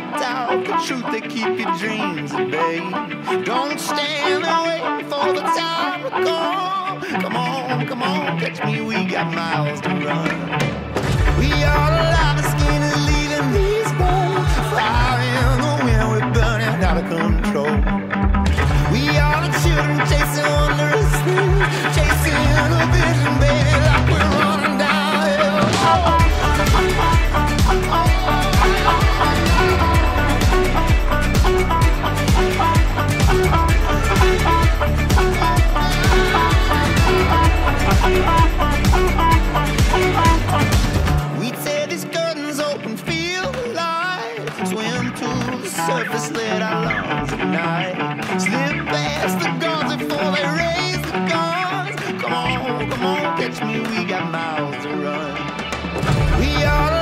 blocked out the truth they keep your dreams at bay. Don't stand and wait for the time to come. Come on, come on, catch me, we got miles to run. We are the lightest skin and leaving these bones. Fire in the wind, we're burning out of control. night. Slip past the guards before they raise the guns. Come on, come on, catch me, we got miles to run. We are.